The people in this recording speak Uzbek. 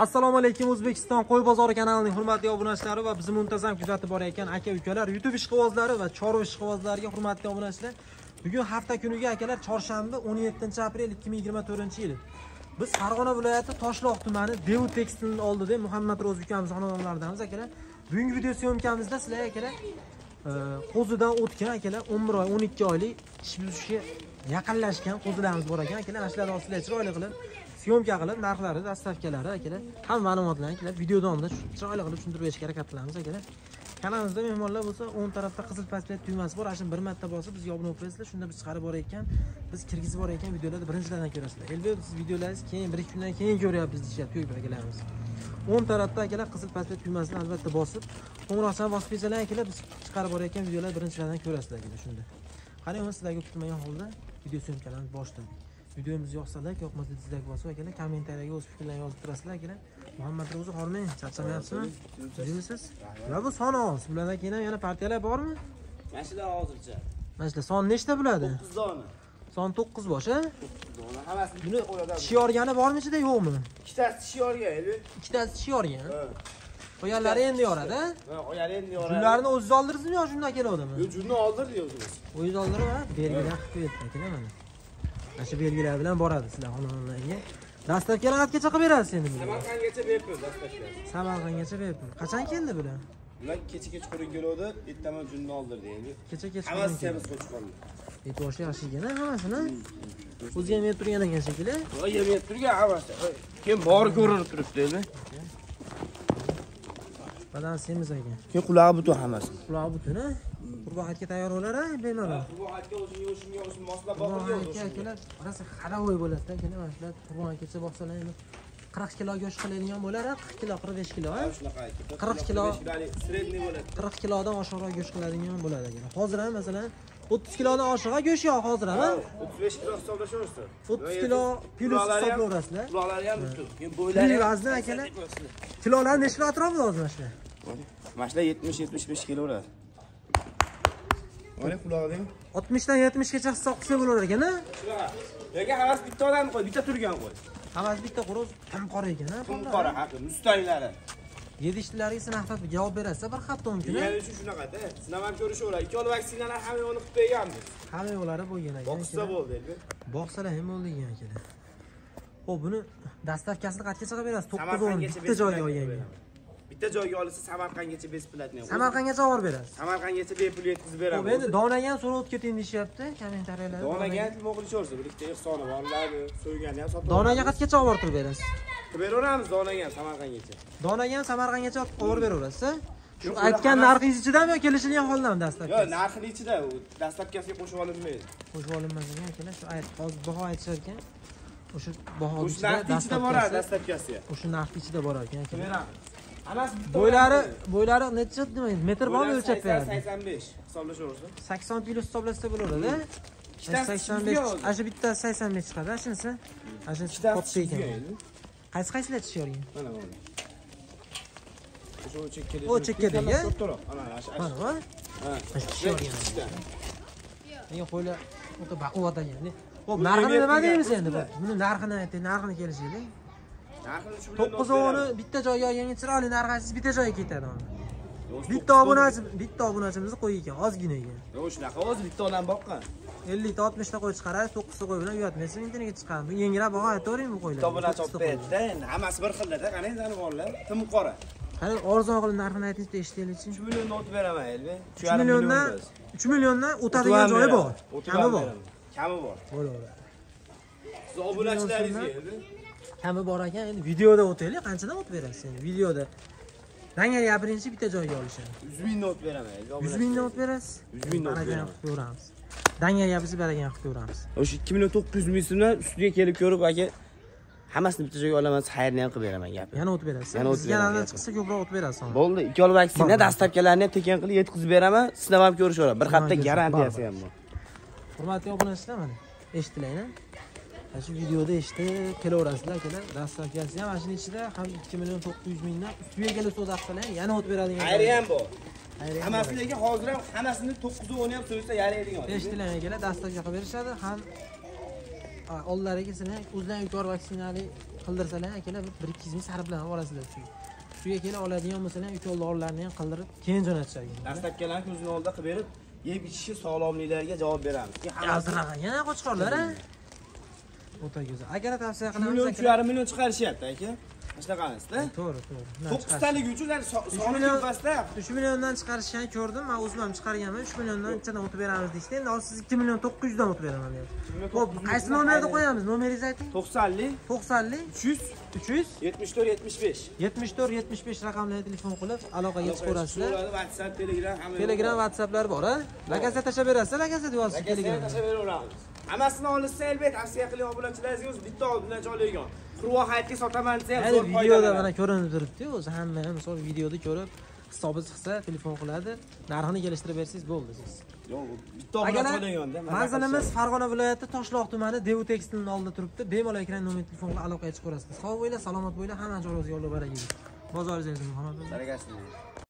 assalomu alaykum o'zbekiston qo'y bozori kanalining hurmatli obunachilari va bizni muntazam kuzatib borayotgan aka ukalar youtube ishqibozlari va chorva ishqibozlariga hurmatli obunachilar bugun hafta kuniga akalar chorshanba 17 aprel 2024 yil biz farg'ona viloyati toshloq tumani devu tekstilni oldida muhammad ro'zi ukamiz xonadonlaridamiz akalar. Bugungi video syomkamizda sizlar akalar e, qo'zidan o'tgan akalar 11 oy 12 oylik ish buzishga yaqinlashgan qo'zilarimiz bor ekan. Akalar ana shularni sizlar chiroyli qilib syomka qilib narxlari dastavkalari akalar hamma ma'lumotlarni akalar video davomida chiroyli qilib tushuntirib berishga harakat qilamiz akalar kanalimizda mehmonlar bo'lsa o'ng tarafda qizil pasport tugmasi bor ana shuni bir marta bosib bizga obuna bo'lib shunda biz chiqarib borayotgan biz kirgizib borayotgan videolarni birinchilardan ko'rasizlar. Elbek siz videolaringiz keyin bir ikki kundan keyin ko'ryapmiz deyishyapti ko'p akalarimiz. O'ng tarafda akalar qizil pasport tugmasini albatta bosib qo'ng'iroqchani bosib qo'ysalar akalar biz chiqarib borayotgan videolarni birinchilardan ko'rasizlar akalar shunda. Qarang sizlarga kutilmagan holda video syomkalarni boshladik videomiz yoqsa layk yoqmasa dizlayk bosib akalar kommentariyaga o'z fikrlaringizni yozib turasizlar akalar muhammad ro'zi hormang charchamayapsizmi jimisiz va bu son oz bulardan keyin ham yana partiyalar bormi? Mana shular hozircha. Mana shular son nechta bo'ladi to'qqiz dona. Son to'qqiz bosh a to'qqiz dona. Buni tishi yorgani bormi ichida yo'qmi? Ikkitasi tishi yorgan ikkitasi tishi yorgan ha qolganlari endi yoradi ha? qolgani endi yoradi. Junlarini o'zingiz oldirdingizmi yo shundan kelaverdimi yo jurni oldirdi o'zimiz o'zingiz oldirib a belgilar qilib qo'yapti mana mana shu belgilar bilan boradi sizlar xonadonlarga dastavkalar qanchaga qilib berasiz endi bular samarqandgacha bepul dastavka samarqandgacha bepul. Qachon keldi bular? Ular kecha kechqurun keluvdi ertaman junni oldirdi endi kecha kechqurun hammasi keldi. semiz qo'chqorlar et boshi yaxshi ekan hammasini o'zi ham yeb turgan ekan shekilli. Yeb yeb turgan hammasi. Keyin bori ko'rinib turibdi endi badan semiz ekan keyin qulog'i butun hammasi. Qulog'i butun a qurbon hayitga tayyor bo'lar a bemalol bu hayotga o'zini yo'shimga o'zini moslab qurbon boqilgan hayitga akalar rosa xadovoy bo'ladi akalar mana shular qurbon hayitgacha boqsalar endi qirq kilo go'sht qiladigan bo'lar a qirq kilo qirq besh kilo a shunaqa aytdi Qirq kilo. sredniy bo'ladi. qirq kilodan oshiqroq go'sht qiladigan bo'ladi akalar hozir ham masalan o'ttiz kilodan oshiqroq go'sht yo'q hozir ham a o'ttiz besh kilo hisoblashaversin. o'ttiz kilo plus hisoblayverasizlar. Quloqlari ham butun keyin bo'ylari vazni akalar kilolari necha kilo atrofida hozir mana shular mana shular yetmish yetmish besh kilo uradi mana qulog'ing oltmishdan yetmishgacha hisob qilsa bo'lar ekan a shunaqa yoki havas bitta odam qo'y bitta turgan qo'y. Hammasi bitta qo'roz ham qora ekan a qum qora haqi mustanglari yedishtilariga sinaqlab javob berasiz bir hafta mumkin a yegani uchun shunaqada sinab ham ko'rishaveradi ikki xil vaksinalar hamma yo'qni qilib berganmiz hamma yo'llari bo'lgan ekan boqsa bo'ldi endi. Boqsalar ham bo'ldi degan akalar ho'p buni dastavkasini qanchaga berasiz to'qqiz o'n bitta joyga olganga bitta joyga olsa samarqandgacha besplatniy samarqandgacha olib berasiz. Samarqandgacha bepul yetkazib ho'p beramiz endi donaga ham so'rab o'tib keting deyishyapti kommentariyalarda donaga ham nima qilishaversa bir ikkita ehsoni bor ularni so'ygani ham sotib donaga qanchaga olib borib turib berasiz? Qilib beraveramiz donaga ham samarqandgacha donaga ham samarqandgacha olib beraverasiz shu aytgan narxingiz ichidami yo kelishilgan holdami dastavka yo'q narxini ichida u dastavkasiga qo'shib olinmaydi. Qo'shib olinmas ekan akalar shu ayt hozir baho aytishar ekan o'sha baho ichida boradi dastavkasi o'sha narxni ichida borar ekan qilib beramiz hammasi bitta bo'ylari bo'ylari necha nima metr bormi o'lchab 80, beradi 85 hisoblashaversin sakson plus hisoblasa bo'laveradi Ikkitasi sakson besh ana shu bitta sakson besh chiqadi shunisi? Ana shunisi katta ekan. qaysi qaysilar tish yorgan mana mana o'sha u chekkada O chekkadagi? mana bu. Ha. Ana shu tish yorgan ikkita. men qo'ylar? Baquvvat ekan ho'p narxini nima deymiz endi bu? buni narxini ayting narxini kelishaylik to'qqizovini bitta joyga olganga chiroyli narx aytsangiz bitta joyga ketadi bitta obunachi bitta obunachimizni qo'yi ekan ozgina ekan. Shunaqa o'zi bitta odam boqqan. Ellikta oltmishta qo'y chiqaradi to'qqizta qo'y bilan uyatmaysiz internetga chiqadi bu yengilroq baho aytavering bu qo'ylar bitta obunachi olib berdi endi hammasi bir xilda qarang zani borlar tim qora. Qani arzon qilib narxini aytingizda eshitaylikchi uch millionni o'tib beraman elbi uch milliondan uch milliondan o'tadigan joyi bor. Kami bor. kami bor. Bo'laveradi siz obunachilaringizga endi kami bor ekan endi videoda o'taylik qanchadan o'tib berasiz endi videoda? Dangal gapiringchi bitta joyga olishadi. Yuz mingni o'tib beraman yuz mingdan o'tib berasiz? Yuz mingdan baragan beraman. qilib ko'ramiz dangal gapirsa baragan qilib ko'ramiz o'sha ikki million to'qqiz yuz ming so'mdan ustiga kelib ko'rib aka hammasini bitta joyga olaman xayrni ham qilib beraman gapni. Yana o'tib berasiz. Yana o'tib beraman, chiqsa ko'proq o'tib berasiz bo'ldi ikki olib vaksina dastavkalarni ham tekin qilib yetkazib beraman sinab ham ko'rishaveradi bir hafta garantiyasi ham bor. Hurmatli obunachilar mana eshitdilar mana shu videoda eshitib kelaverasizlar akalar dastavkasi ham mana shuni ichida ham ikki million to'qqiz yuz mingdan ustiga kelib qilsalar ham yana o'tib beradigan xayri ham bor Xayri ham bor. hammasi lekin hozir ham hammasini to'qqizu o'ni ham so'ysa yaraydigan. Eshitdilar akalar dastavka qilib berishadi. Ham oldilariga sizlar o'zlaring yuqori vaksinali qildirsalar akalar bir 200 ming sarflab olasizlar. Shu shuga kelib oladigan bo'lsalar uch dorilarni ham qildirib keyin jo'natishadi. Dastlabkilarni ko'zini oldida qilib berib yeb ichishi sog'lomliklariga javob beramiz. Yana qo'chqorlar a o'ta go'zal akalar tavsiya qilamiz million uch yarim million chiqarishyapti aka. Shunaqangisida to'g'ri to'g'ri. Bundan to'qqiztalik uchun ular so- Uch soni ko'pasda. 3 milliondan chiqarishgan ko'rdim. Man o'zim ham chiqarganman. 3 milliondan ichidan o'tib beramiz deyishdi. Endi hozir siz 2 million 900 dan o'tib beraman deyapti. Ho'p qaysi nomerni qo'yamiz? Nomeringizni ayting. To'qsonlik. 90 uch yuz. 300 yetmish to'rt yetmish besh. 74 75 raqamlarga telefon qilib aloqaga chiqib ko'rasizlar. whatsapp telegram telegram whatsapplar bor a lakazet tashlab berasiz lakazet yozasiz telegram telegram. tashlab beraveramiz hammasini olishsa albatta tavsiya qiling obunachilaringizga o'zi bitta oldindan joylaygan qurvoq hayitga sotaman desa ham zo'r videoda mana ko'rinib turibdi o'zi hamma ham misol videoda ko'rib hisobi chiqsa telefon qiladi. Narxini kelishtirib bersangiz bo'ldi siz. Yo'q bitta obunachi joylaganda manzilimiz farg'ona viloyati toshloq tumani devu tekstilni oldida turibdi. Bemalol ekran nomer telefon bilan aloqaga chiqib ko'rasiz. Sog' bo'linglar salomat bo'linglar hamma joyingizga yo'l baraka bering bozoringiz muhammad barakasizlar